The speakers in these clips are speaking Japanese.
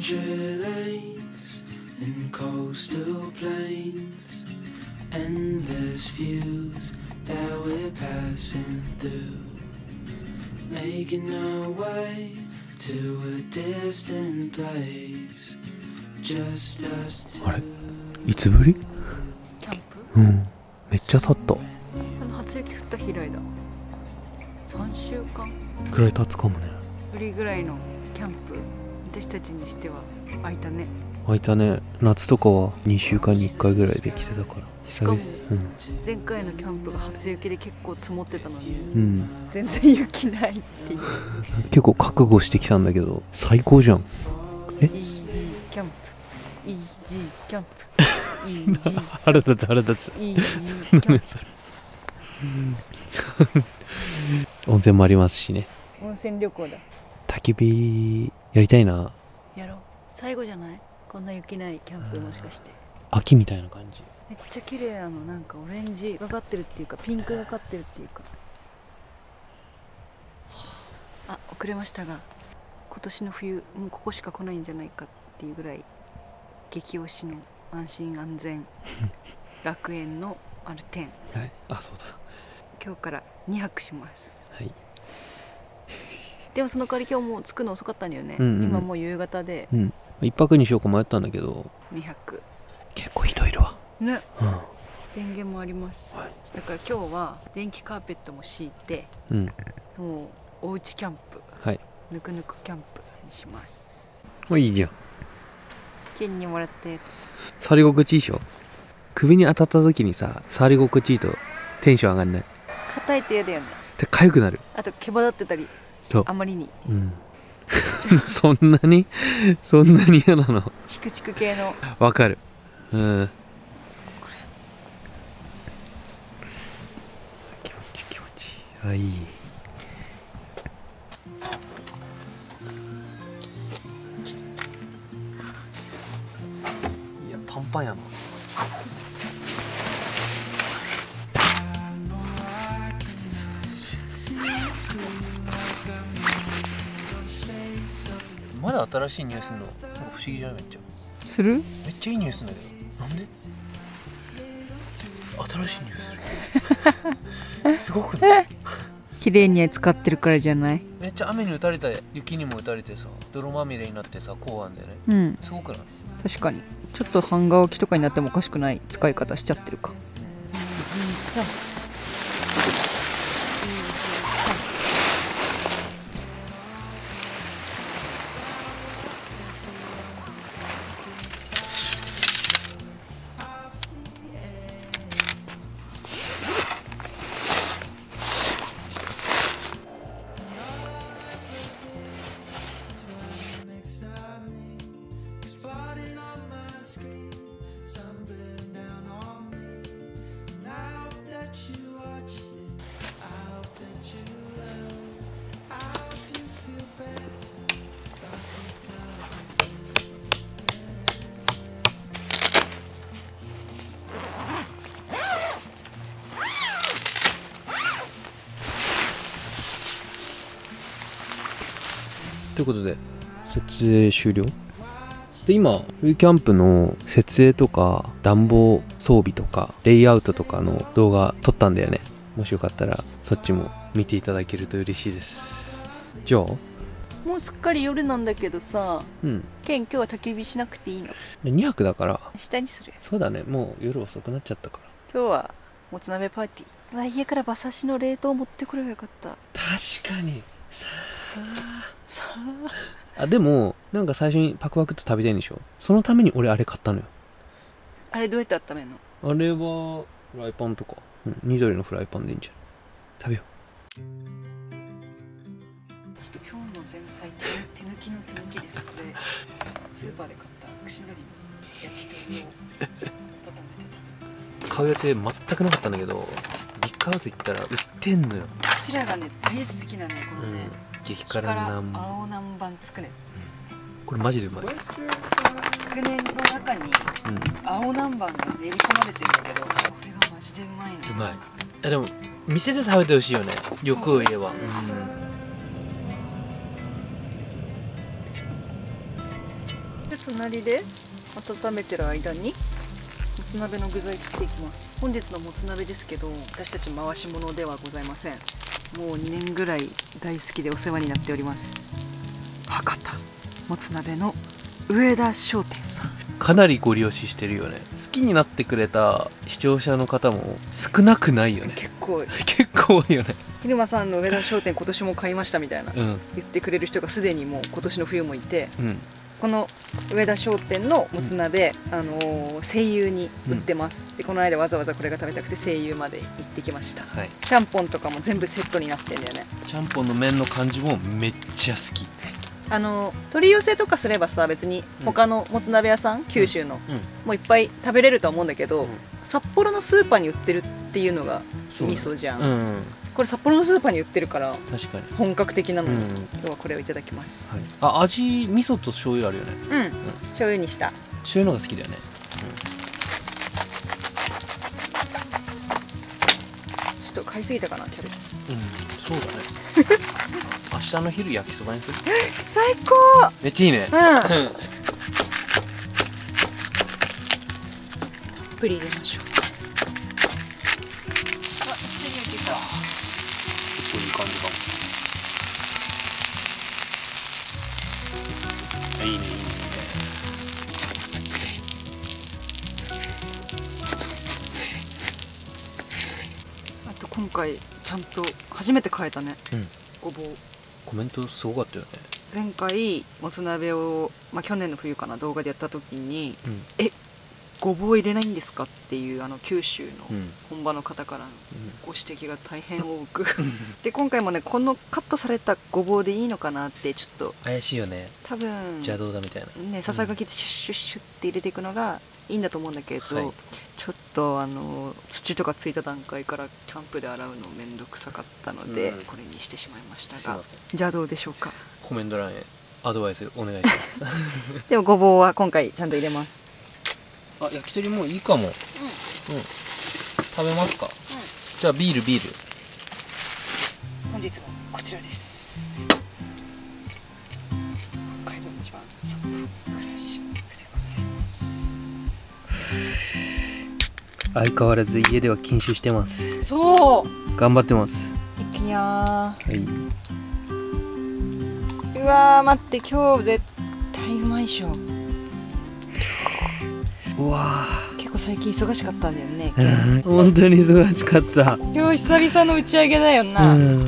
Lanes and coastal plains, endless views that we're passing through, making our way to a distant place. Just us two. あれいつぶりキャンプうんめっちゃ経ったあの初雪降った日以来だ3週間くらい経つかもねぶりぐらいのキャンプ私たちにしては空いたね。空いたね。夏とかは2週間に1回ぐらいで来てたから。しかもうん。前回のキャンプが初雪で結構積もってたのにうん。全然雪ないっていう。結構覚悟してきたんだけど最高じゃん。え？イージーキャンプ。イージーキャンプ。イージー。腹立つ腹立つ。イージーキャンプ。それ 温泉もありますしね。温泉旅行だ。焚き火やりたいな。やろう。最後じゃない？こんな雪ないキャンプもしかして。秋みたいな感じ。めっちゃ綺麗なの。なんかオレンジがかってるっていうかピンクがかってるっていうか。あ遅れましたが今年の冬もうここしか来ないんじゃないかっていうぐらい激推しの安心安全 楽園のある店はい。あそうだ。今日から2泊します。はいでもその代わり今日もう着くの遅かったんだよね、うんうん今もう夕方で。うん。一泊にしようか迷ったんだけど。2泊結構人いるわ。ね。うん。電源もあります、はい。だから今日は電気カーペットも敷いてうん。もうおうちキャンプ。はい。ぬくぬくキャンプにします。もういいじゃん。金にもらったやつ。触り心地いいでしょ？首に当たった時にさ触り心地いいとテンション上がんない？硬いと嫌だよね。で痒くなる。あと毛羽立ってたりそう。あまりに。うん。そんなに？そんなに嫌なの？チクチク系の。わかる。うん。気持ち気持ち。いいあいい。いやパンパンやなまだ新しい匂いするのなんか不思議じゃない？めっちゃする？めっちゃいい匂いするんだけど。なんで？新しい匂いするすごくない？綺麗に使ってるからじゃない？めっちゃ雨に打たれて雪にも打たれてさ泥まみれになってさ公安でね。うん。すごくない？確かに。ちょっと半乾きとかになってもおかしくない使い方しちゃってるかということで設営終了？で今冬キャンプの設営とか暖房装備とかレイアウトとかの動画撮ったんだよね。もしよかったらそっちも見ていただけると嬉しいです。じゃあ？もうすっかり夜なんだけどさうん。ケン今日は焚き火しなくていいの？で2泊だから。下にするそうだね。もう夜遅くなっちゃったから。今日はもつ鍋パーティー。家から馬刺しの冷凍持ってくればよかった。確かに。ささああでもなんか最初にパクパクっと食べたいんでしょ？そのために俺あれ買ったのよ。あれどうやって温めるの？あれはフライパンとか、うん、緑のフライパンでいいんじゃない？食べよ今日の前菜手手抜きの手抜きです。これスーパーで買った串鶏の焼き鳥を温めて食べます。う買う予定全くなかったんだけどビッグハウス行ったら売ってんのよ、こちらがね大好きなねこのね、激激辛辛南青南蛮つくねってやつね。これマジでうまい、つくねの中にうん、青南蛮が練り込まれてるんだけどこれがマジでうまいのうまい。あでも店で食べてほしいよね。欲を言えば、隣で温めてる間にもつ鍋の具材切っていきます。本日のもつ鍋ですけど私たち回し物ではございませんもう2年ぐらい大好きでお世話になっております。博多。もつ鍋の上田商店さん。かなりご利用ししてるよね。好きになってくれた視聴者の方も少なくないよね。結構。結構多いよね。昼間さんの上田商店今年も買いましたみたいな。うん。言ってくれる人がすでにもう今年の冬もいて。うんこの上田商店のもつ鍋、あのー声優に売ってます、でこの間わざわざこれが食べたくて声優まで行ってきました。はい。ちゃんぽんとかも全部セットになってんだよね。ちゃんぽんの麺の感じもめっちゃ好き。あのー取り寄せとかすればさ別に他のもつ鍋屋さん、九州のうん。もういっぱい食べれるとは思うんだけど、うん。札幌のスーパーに売ってるっていうのが味噌じゃん、うんこれ札幌のスーパーに売ってるから確かに。本格的なので、うん、今日はこれをいただきます、はい、あ味味噌と醤油あるよね。うん。醤油にした。醤油の方が好きだよね。ちょっと買いすぎたかなキャベツ。うん、そうだね。明日の昼焼きそばにする？最高。めっちゃいいね。うん。たっぷり入れましょう回ちゃんと初めて変えたね。うん。ごぼう。コメントすごかったよね。前回もつ鍋を、まあ、去年の冬かな動画でやった時にうん「えごぼう入れないんですか?」っていうあの九州のうん。本場の方からのご指摘が大変多く。で今回もねこのカットされたごぼうでいいのかなってちょっと。怪しいよね。多分邪道だみたいな。ねささがきでシュッシュッシュッって入れていくのがいいんだと思うんだけど、はい。ちょっとあの土とかついた段階からキャンプで洗うのめんどくさかったので、うん。これにしてしまいましたがすいません。邪道でしょうか？コメント欄へアドバイスお願いします。でもごぼうは今回ちゃんと入れます。あ焼き鳥もういいかも。うん。食べますか？じゃあビールビール。本日はこちらです。北海道一番寒い暮らしでございます相変わらず家では禁酒してます。そう。頑張ってます。いくよー。はい。うわー待って今日絶対うまいっしょ。うわ結構最近忙しかったんだよねー本当に忙しかった。今日久々の打ち上げだような、ん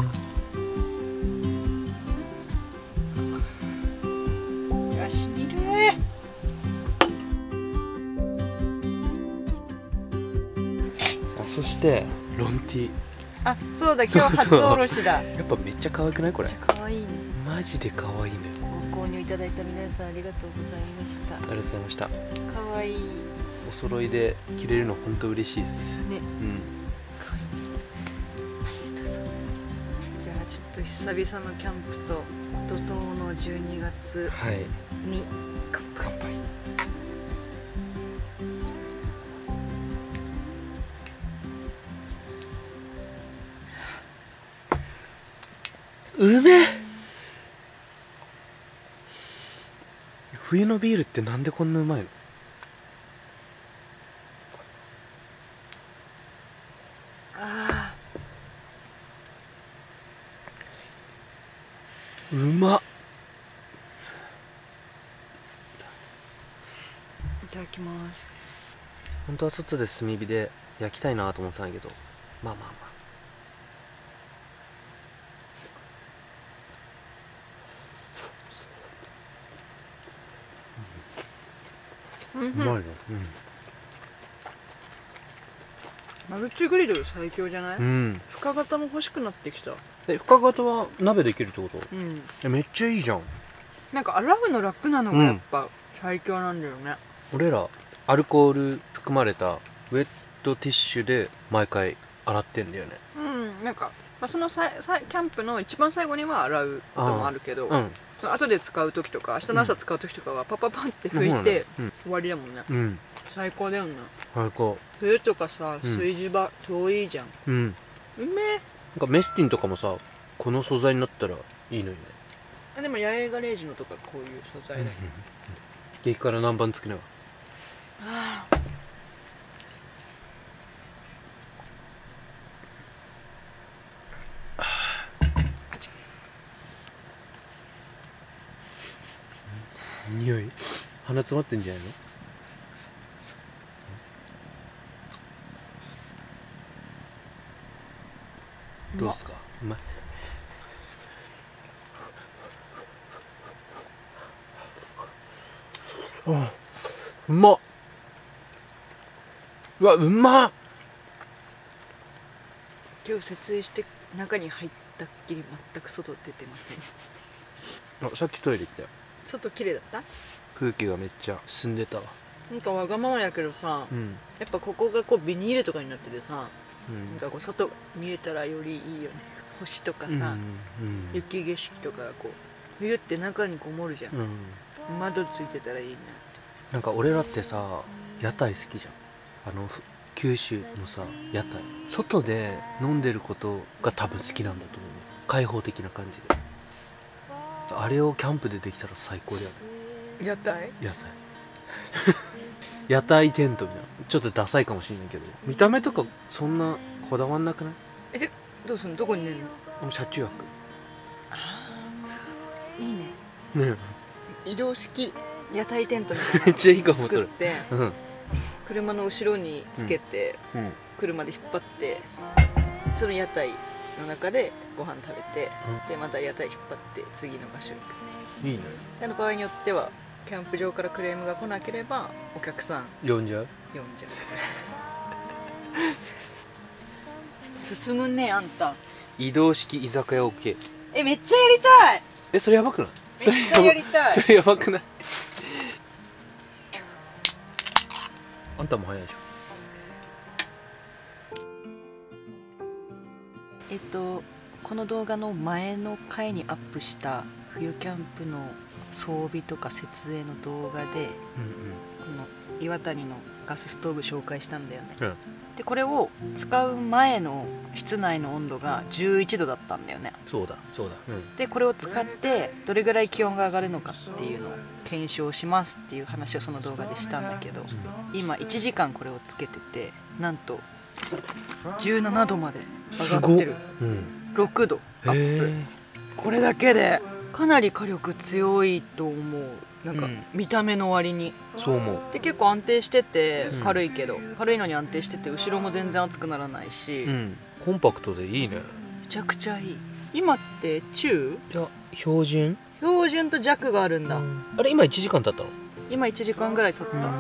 さあそして。ロンティあそうだ今日初おろしだ。めっやっぱめっちゃ可愛くない？これ。ちゃ可愛いね。マジで可愛いね。ご購入いただいた皆さんありがとうございました。ありがとうございました。可愛いねお揃いで着れるの本当嬉しいです。うん。可愛いねありがとうございます。じゃあちょっと久々のキャンプと怒涛の12月はい。に乾杯。乾杯うめえ冬のビールってなんでこんなうまいの？あうま。っーいただきます。本当は外で炭火で焼きたいなと思ってたんだけど。まあまあまあうんうまいな。マルチグリル最強じゃない、うん、うん、深型も欲しくなってきた。え深型は鍋できるってこと？うん。えめっちゃいいじゃん。なんか洗うの楽なのがやっぱ最強なんだよね、俺らアルコール含まれたウェットティッシュで毎回洗ってんだよね。うん。なんか、まあ、そのさいさいキャンプの一番最後には洗うこともあるけどうんその後で使う時とか明日の朝使う時とかはパパパンって拭いてうん終わりだもんね。うん。最高だよね最高。冬とかさうん。炊事場超いいじゃん。うん。うめえ。なんかメスティンとかもさこの素材になったらいいのにね。あでも八重ガレージのとかこういう素材だけど激辛南蛮つくねは匂い。鼻詰まってんじゃないの？どうっすか？うまいあうまっ。うわうまっ。今日設営して中に入ったっきり全く外出てません。あさっきトイレ行ったよ外綺麗だった？空気がめっちゃ澄んでたわ。なんかわがままやけどさ、うん。やっぱここがこうビニールとかになっててさ、うん。なんかこう外見えたらよりいいよね。星とかさ、うんうん。雪景色とかがこう冬って中にこもるじゃん、うん。窓ついてたらいいなって。なんか俺らってさ屋台好きじゃん。あのふ九州のさ屋台。外で飲んでることが多分好きなんだと思う。開放的な感じであれをキャンプでできたら最高だよね。屋台？屋台。屋台テントみたいな。ちょっとダサいかもしれないけど。見た目とかそんなこだわんなくない？えでどうすんの？どこに寝るの？もう車中いいね。泊ね。移動式。屋台テントみたいな。めっちゃいいかもそれ。作って。うん。車の後ろにつけて、うん。車で引っ張ってその屋台の中でご飯食べて、うん。でまた屋台引っ張って次の場所に行く。いいね。であの場合によってはキャンプ場からクレームが来なければお客さん呼んじゃう？呼んじゃう。進むねあんた。移動式居酒屋 OK えめっちゃやりたい。えそれやばくない？めっちゃやりたい。それやばくない？あんたも早いじえっとこの動画の前の回にアップした冬キャンプの装備とか設営の動画でゃんうんこの岩谷のガスストーブ紹介したんだよね。うん。うんでこれを使う前の室内の温度が11度だったんだよね。そうだそうだ。うん。でこれを使ってどれぐらい気温が上がるのかっていうのを検証しますっていう話をその動画でしたんだけど今1時間これをつけててなんと17度まで上がってる。うん6度アップ。へこれだけでかなり火力強いと思う。なんかうん。見た目の割に。えそう思う。で結構安定しててうん。軽いけど、軽いのに安定してて後ろも全然熱くならないし、めうん。コンパクトでいいね。ちゃくちゃいい。今って中？いや標準？標準と弱があるんだ、あれ今1時間経ったの？今1時間ぐらい経った、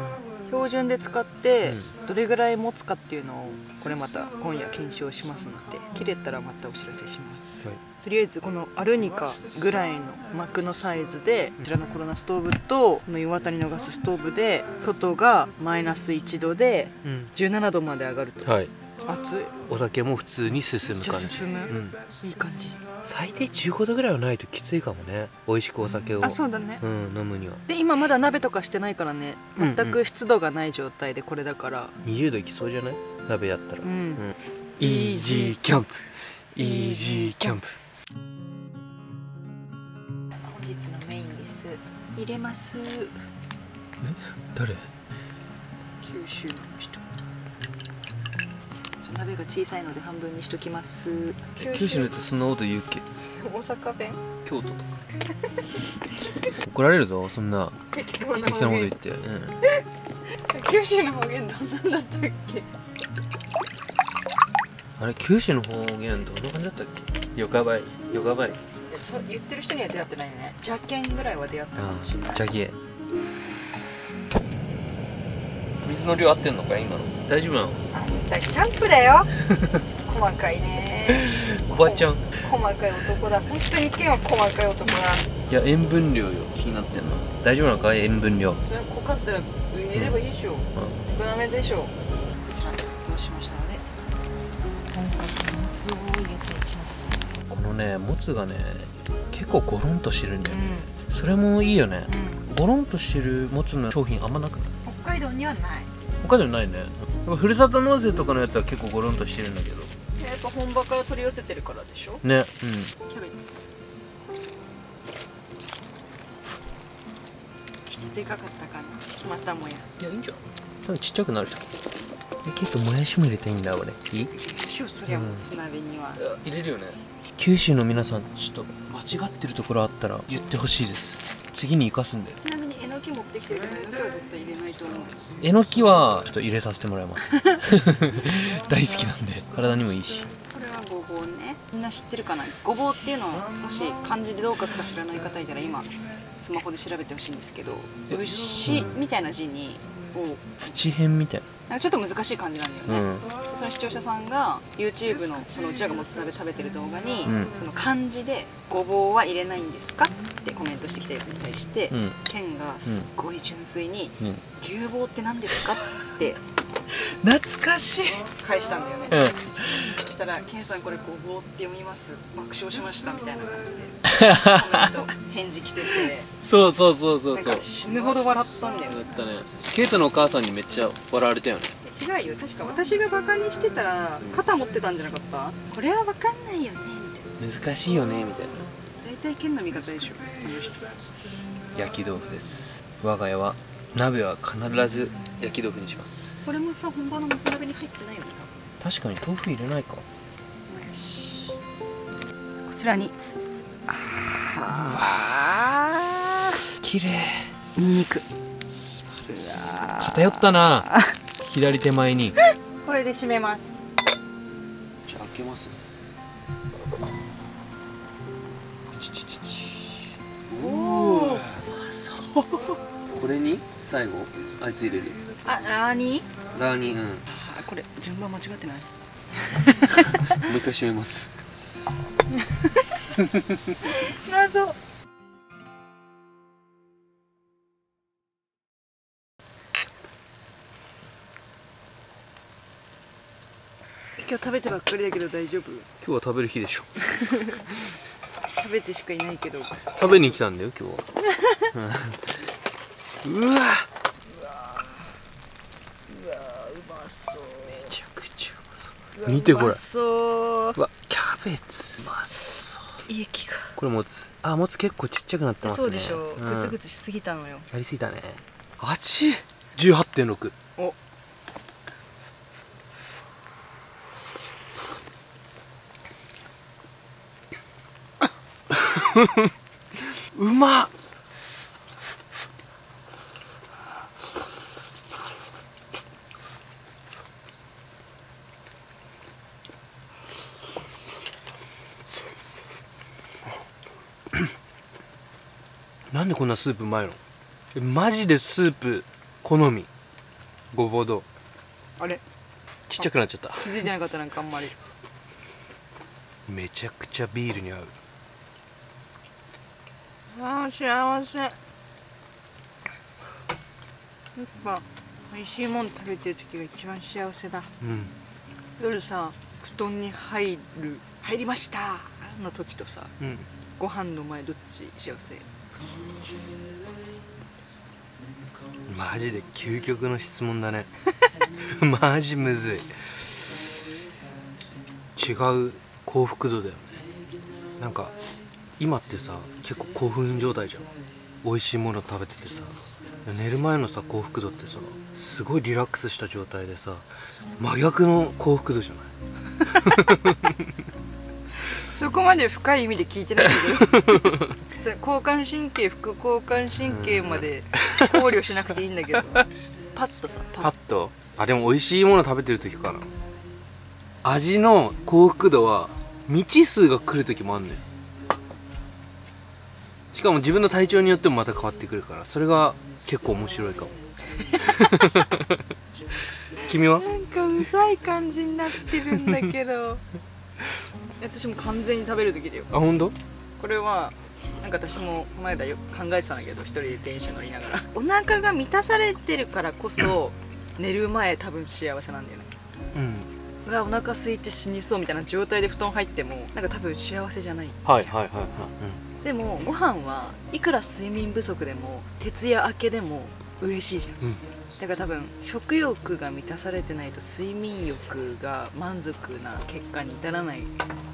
標準で使ってどれぐらい持つかっていうのをこれまた今夜検証しますので切れたらまたお知らせします、はい。とりあえずこのアルニカぐらいの膜のサイズでこちらのコロナストーブとこの岩谷のガスストーブで外がマイナス1度でうん。17度まで上がると、はい。熱い。お酒も普通に進む感じ。進む、うん。いい感じ最低15度ぐらいはないときついかもね。美味しくお酒を。あそうだね。うん飲むには。で今まだ鍋とかしてないからね。うんうん。全く湿度がない状態でこれだから。20度いきそうじゃない？鍋やったら。うん、イージーキャンプ。イージーキャンプ。本日のメインです。入れます。誰？九州の人鍋が小さいので半分にしときます。九州の人そんなこと言うっけ？大阪弁？京都とか。怒られるぞそんな。適当なこと方言。言って、うん、九州の方言どんなんだったっけ？あれ九州の方言どんな感じだったっけ？よかばい。よかばい。そう言ってる人には出会ってないね。邪剣ぐらいは出会ったかもしれない。じゃけ水の量合ってんのか今の。大丈夫なの？あんたキャンプだよ。細かいね。おばちゃん。細かい男だ。本当に剣は細かい男だ。いや塩分量よ。気になってんの。大丈夫なのか？塩分量。それ濃かったら入れればいいでしょ、少なめでしょ。こちらに沸騰しましたので。本格のもつを入れていきます。このねもつがね結構ゴロンとしてるんだよね、うそれもいいよね。ん、ゴロンとしてるもつの商品あんまなくない？北海道にはない他でもないね。ふるさと納税とかのやつは結構ゴロンとしてるんだけど。やっぱ本場から取り寄せてるからでしょ？ねうん。キャベツ。でかかったかな。またもや。いやいいんじゃん。多分ちっちゃくなるじゃんえ結構もやしも入れたいんだ俺。いい？しょそりゃもつ鍋には、入れるよね。九州の皆さんちょっと間違ってるところあったら言ってほしいです次に生かすんでちなみにえのき持ってきてるけどえのきは絶対入れないと思う。えのきはちょっと入れさせてもらいます。大好きなんで。体にもいいし。これはごぼうね。みんな知ってるかな？ごぼうっていうのをもし漢字でどう書くか知らない方いたら今スマホで調べてほしいんですけど牛みたいな字にを。土変みたい。なんかちょっと難しい感じなんだなよね、うんその視聴者さんが YouTube のそのうちらがもつ鍋食べてる動画に、うん。その漢字で「ごぼうは入れないんですか?」ってコメントしてきたやつに対して、うん。ケンがすっごい純粋にうん「牛棒って何ですか?」って懐かしい返したんだよね、うん。そしたら「ケンさんこれごぼうって読みます爆笑しました」みたいな感じでコメント返事来てて。そうそうそうそうそう。なんか死ぬほど笑ったんだよだったね。ケイトのお母さんにめっちゃ笑われたよね違うよ。確か私がバカにしてたら肩持ってたんじゃなかった？これは分かんないよねみたいな難しいよねみたいな。大体剣の味方でしょ焼き豆腐です。我が家は鍋は必ず焼き豆腐にします。これもさ本場のもつ鍋に入ってないよね。確かに豆腐入れないか。こちらに。あ綺麗。ーニンニク。偏ったな 左手前に。じゃこれで締めます。あ開けます。チチチチおおこれに？最後？あいつ入れる。あラーニラーニンうん。もあこれ順番間違ってない？う一回閉めます。謎今日食べてばっかりだけど大丈夫？今日は食べる日でしょ。食べてしかいないけど。食べに来たんだよ今日は。うんうわ。うまそう。めちゃくちゃうまそう見てこれ。うまそう。うわキャベツ。うまそう。胃液がこれもつ。あもつ結構ちっちゃくなってますね。そうでしょ、ん。グツグツしすぎたのよ。やりすぎたね。味18.6お うまっ。なんでこんなスープうまいの？えマジでスープ好み？ごぼうどう？あれ？ちっちゃくなっちゃった。気づいてなかったなんかあんまり。めちゃくちゃビールに合うあー幸せ。やっぱ美味しいもん食べてる時が一番幸せだ。うん。夜さ布団に入る入りましたの時とさうん。ご飯の前どっち幸せ？マジで究極の質問だね。マジむずい。違う幸福度だよね。なんか今ってさ結構興奮状態じゃん。美味しいもの食べててさ。寝る前のさ幸福度ってさすごいリラックスした状態でさ真逆の幸福度じゃない？そこまで深い意味で聞いてないけど。交感神経副交感神経まで考慮しなくていいんだけど。パッとさパッと。あでも美味しいもの食べてる時かな。味の幸福度は未知数が来る時もあんのよしかも自分の体調によってもまた変わってくるからそれが結構面白いかも。君は？なんかうざい感じになってるんだけど。私も完全に食べる時だよ。あ本当？これはなんか私もこの間よ考えてたんだけど一人で電車乗りながら。お腹が満たされてるからこそ寝る前多分幸せなんだよね。うん。うわお腹空いて死にそうみたいな状態で布団入ってもなんか多分幸せじゃない。はいはいはいはい、でもご飯はいくら睡眠不足でも徹夜明けでも嬉しいじゃん、うん。だから多分食欲が満たされてないと睡眠欲が満足な結果に至らない。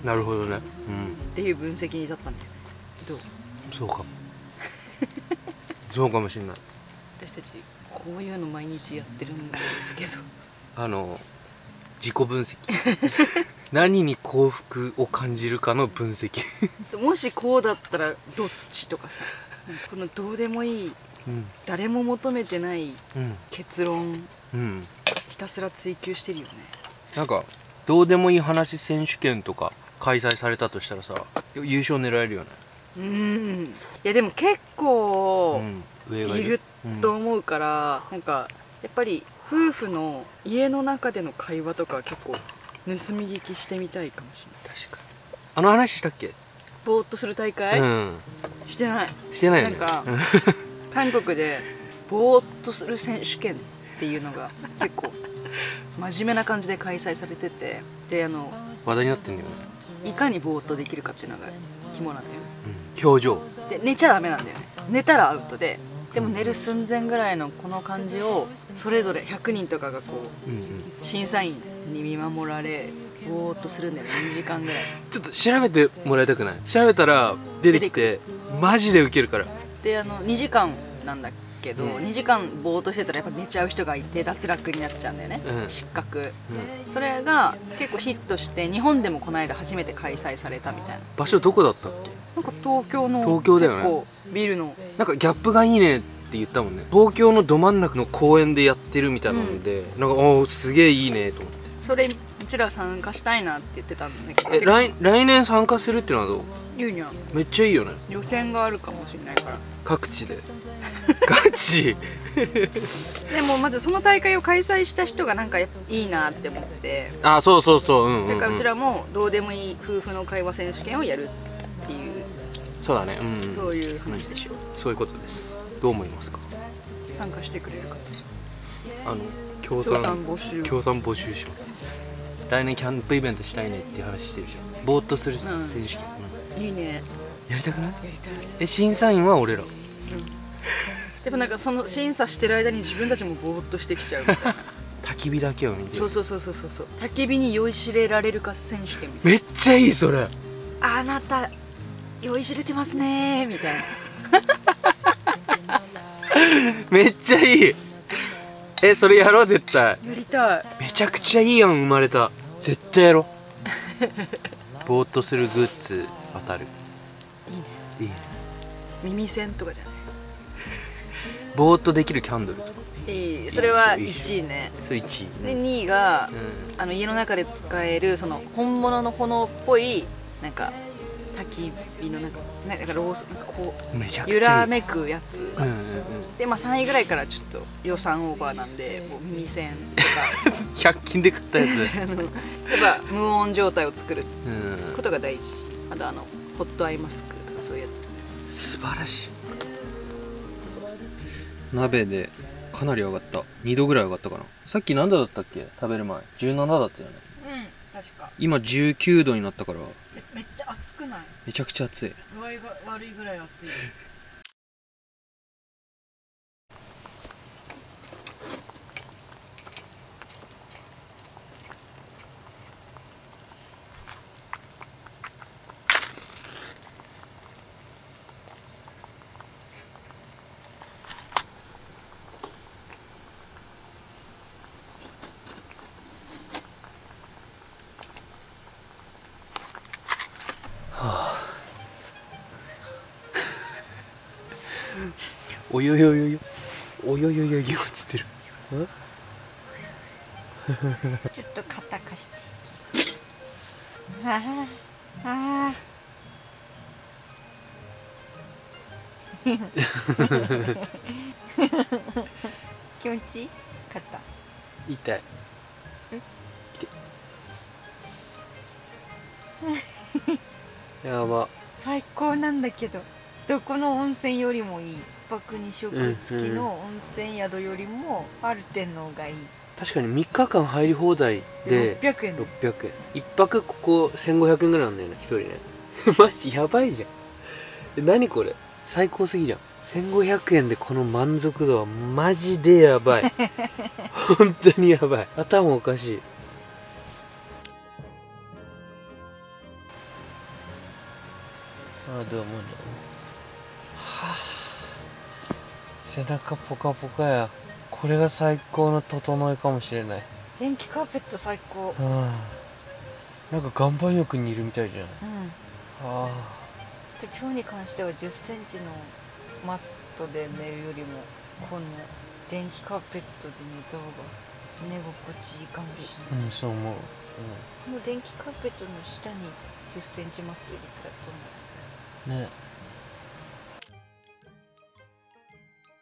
なるほどね。うん。ていう分析に至ったんだよね。どう？そうか。も そうかもしんない。私たちこういうの毎日やってるんですけど。あの自己分析 何に幸福を感じるかの分析。もしこうだったらどっちとかさこのどうでもいいうん。誰も求めてないうん結論うん。ひたすら追求してるよね。なんかどうでもいい話選手権とか開催されたとしたらさ優勝狙えるよね。うん。いやでも結構いる。と思うから、なんかやっぱり夫婦の家の中での会話とか結構盗み聞きしてみたいかもしれない。確かに。あの話したっけ？ぼーっとする大会、うん。してない。してないよね。なんか 韓国でぼーっとする選手権っていうのが結構真面目な感じで開催されててであの話題になってんだよね、いかにぼーっとできるかっていうのが肝なんだよ。ねうん、表情。で寝ちゃダメなんだよね。寝たらアウトででも寝る寸前ぐらいのこの感じをそれぞれ100人とかがこううんうん。審査員に見守られぼーっとするんだよね。2時間ぐらい。ちょっと調べてもらいたくない？調べたら出てきてマジでウケるから。であの2時間なんだけど、うん。2時間ぼーっとしてたらやっぱ寝ちゃう人がいて脱落になっちゃうんだよね、うん。失格。うん。それが結構ヒットして日本でもこの間初めて開催されたみたいな。場所どこだったっけ？なんか東京の東京だよね。ビルの。なんかギャップがいいねって言ったもんね。東京のど真ん中の公園でやってるみたいなので、なんかおーすげえいいねと思ってそれうちら参加したいなって言ってたんだけど。え来来年参加するってのはどう？ゆうにゃんめっちゃいいよね。予選があるかもしれないから。各地で。ガチ でもまずその大会を開催した人がなんかいいなって思って。あそうそうそう。うんうん、うん、だからうちらもどうでもいい夫婦の会話選手権をやるっていう、そうだね。うんそういう話でしょ。そういうことです。どう思いますか？参加してくれる方。あの協協賛賛募集。協賛募集します。来年キャンプイベントしたいねっていう話してるじゃん。ぼーっとする選手権、うん。いいね。やりたくない？やりたい、え審査員は俺ら。でもなんかその審査してる間に自分たちもぼーっとしてきちゃうみたいな。焚き火だけを見てそうそうそうそうそうそう。焚き火に酔いしれられるか選手権みたいめっちゃいいそれ。なあなた酔いしれてますねーみたいな。めっちゃいい えそれやろう絶対。やりたい。めちゃくちゃいいやん生まれた。絶対やろう。ぼーっとするグッズ当たる。いいね。いいね。耳栓とかじゃない？ぼーっとできるキャンドル。とかいい。それはいいっしょ1位ね。それ1位。で2位がうあの家の中で使えるその本物の炎っぽいなんか焚き火のなんかなんかロースなんかこう揺らめくやつ、うんうんうん。でまあ3位ぐらいからちょっと予算オーバーなんでもう耳栓とか。100均で買ったやつ。やっぱ無音状態を作るうん。ことが大事。あとあのホットアイマスクとかそういうやつ。素晴らしい。鍋でかなり上がった。2度ぐらい上がったかな。さっき何度だったっけ？食べる前。17だったよね今19度になったから。めっちゃ熱くない？めちゃくちゃ暑い。具合が悪いぐらい熱い およよよよおよよよよつってるちょっと肩貸してあああ気持ちいい肩痛いやば。最高なんだけどどこの温泉よりもいい。一泊二食付きの温泉宿よりもアルテンの方がいい。確かに3日間入り放題で600円。600円。一泊ここ1500円ぐらいなんだよね一人ね。マジやばいじゃん。え何これ？最高すぎじゃん。1500円でこの満足度はマジでやばい。本当にやばい。頭おかしいあどうもねはあ。背中ポカポカや。これが最高の整えかもしれない。電気カーペット最高。うん。なんか岩盤浴にいるみたいじゃん。うん。あ。ちょっと今日に関しては1 0センチのマットで寝るよりもこの電気カーペットで寝た方が寝心地いいかもしれない、あうんそう思う、この電気カーペットの下に1 0センチマット入れたらどうなる？うん、ね。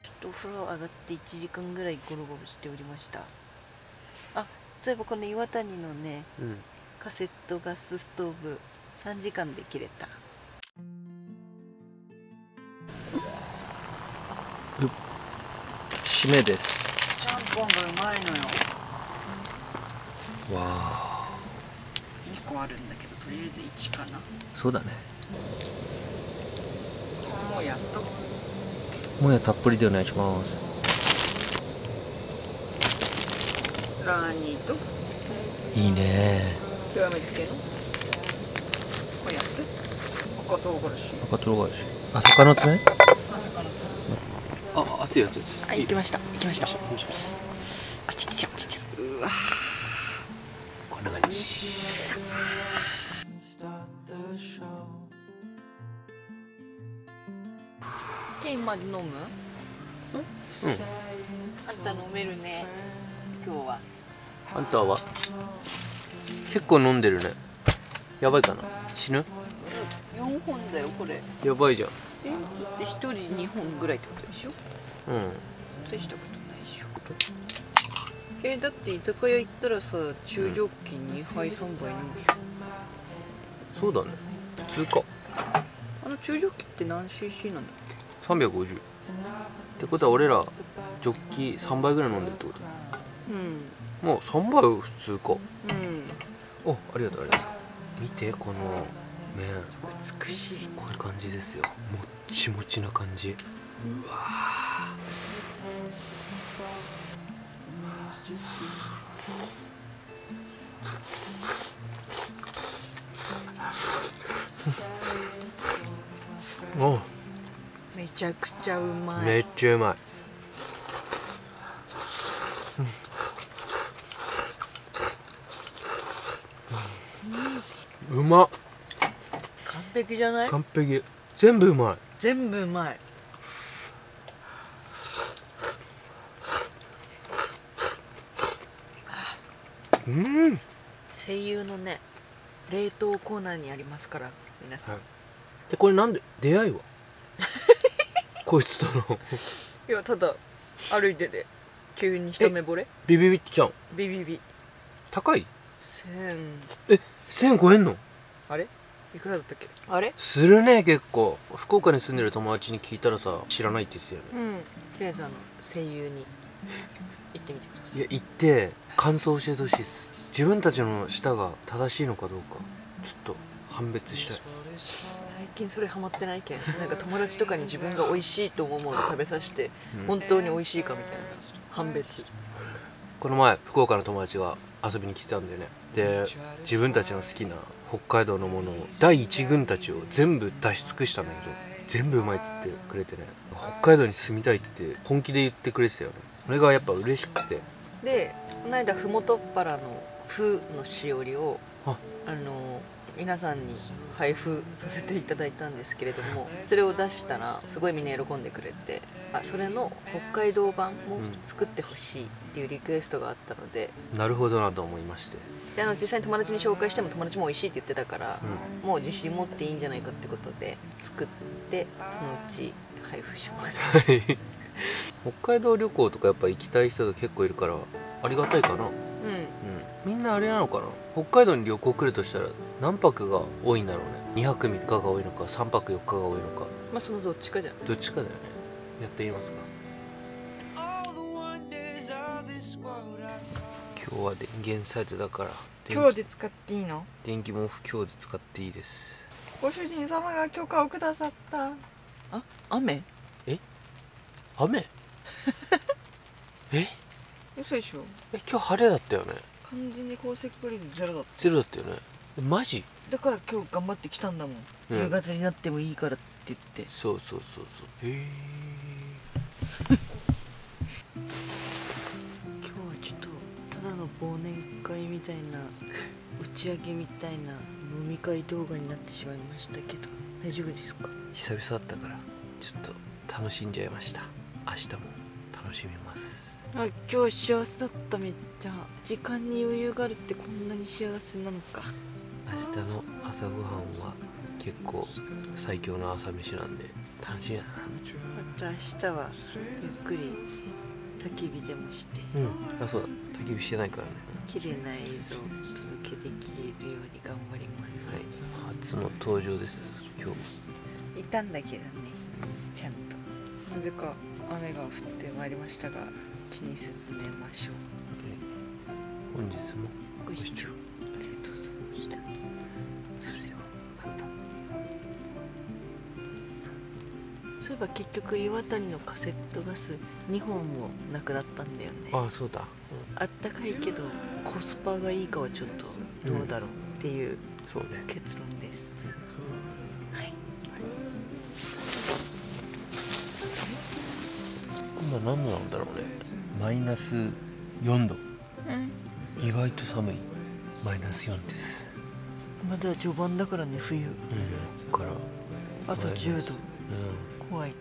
ちょっとお風呂上がって1時間ぐらいゴロゴロしておりました。あそういえばこの岩谷のねうん。カセットガスストーブ3時間で切れた。締めです。ちゃんぽんがうまいのよ。わあ。2個あるんだけどとりあえず1かな。そうだねやっと。もやたっぷりでお願いします。ラーニーと。いいね。極めつけの。おやつ。赤唐辛子。赤唐辛子。あ魚の爪あ熱いやつ熱い。あ行きました。行きましたむうん。あんた飲めるね。今日は。あんたは？結構飲んでるね。やばいかな。死ぬ？4本だよこれ。やばいじゃん。え？で1人2本ぐらいってことでしょ？うん。大したことないでし。ょえだって居酒屋行ったらさ中ジョッキ2杯3杯飲むでしょ？そうだね。普通か。あの中ジョッキって何 cc なんだっ350ってことは俺らジョッキ3杯ぐらい飲んでるってこと？けうん。もう3杯は普通か。うん。おありがとうありがとう。見てこの麺。美しい。こういう感じですよ。もっちもちな感じ。うわちゃくちゃうまい。めっちゃうまい。うん。うまっ。完璧じゃない？完璧。全部うまい。全部うまい。うん。声優のね冷凍コーナーにありますから皆さん、はい。えこれなんで？出会いは？こいつとの。い、やただ歩いてて急に一目惚れ？ビビビってきちゃうビビビ。高い？千。1000超えんの？あれ？いくらだったっけ？あれ？するね結構。福岡に住んでる友達に聞いたらさ知らないって言ってたよね。うん。とりあえずあの声優に。行ってみてください。いや行って感想教えてほしいです。自分たちの舌が正しいのかどうかちょっと判別したい最近それハマってないけん。なんか友達とかに自分が美味しいと思うもの食べさせて、うん。本当に美味しいかみたいな。判別。この前福岡の友達が遊びに来てたんだよね。で自分たちの好きな北海道のものを第一軍たちを全部出し尽くしたんだけど全部うまいっつってくれてね。北海道に住みたいって本気で言ってくれてたよね。それがやっぱ嬉しくて。でこの間ふもとっぱらの「ふ」のしおりをあ。あの皆さんに配布させていただいたんですけれどもそれを出したらすごいみんな喜んでくれてあそれの北海道版も作ってほしいっていうリクエストがあったのでなるほどなと思いまして。であの実際に友達に紹介しても友達も美味しいって言ってたから、うもう自信持っていいんじゃないかってことで作ってそのうち配布します。北海道旅行とかやっぱ行きたい人が結構いるからありがたいかな。うん。うん。みんなあれなのかな。北海道に旅行来るとしたら何泊が多いんだろうね。2泊3日が多いのか3泊4日が多いのか。まあそのどっちかじゃん。どっちかだよね。やってみますか。今日は電源サイズだから電今日で使っていいの？電気毛布今日で使っていいです。ご主人様が許可をくださった。あ雨？雨？え？嘘でしょ。え今日晴れだったよね。完全に降雪確率ゼロだっゼロだったよね。えマジ？ただから今日頑張ってきたんだもん、うん。夕方になってもいいからって言って。そうそうそうそう。へえ。今日はちょっとただの忘年会みたいな打ち上げみたいな飲み会動画になってしまいましたけど。大丈夫ですか？久々だったからちょっと楽しんじゃいました。明日も楽しみます。あ今日幸せだっためっちゃ。時間に余裕があるってこんなに幸せなのか明日の朝ごはんは結構最強の朝飯なんで楽しみだな。また明日はゆっくり焚き火でもして。うん。あそうだ。焚き火してないからね。綺麗な映像をお届けできるように頑張ります。はい。初の登場です今日いたんだけどねちゃんと。なぜか雨が降ってまいりましたが気にせず寝ましょう。本日もご視聴そういえば結局岩谷のカセットガス2本もなくなったんだよね。ああそうだ、あったかいけどコスパがいいかはちょっとどうだろうっていうそうね。結論です、はい。今何度なんだろうね。マイナス4度。うん。意外と寒い。マイナス4です。まだ序盤だからね冬。うん。からあと10度。うん hồi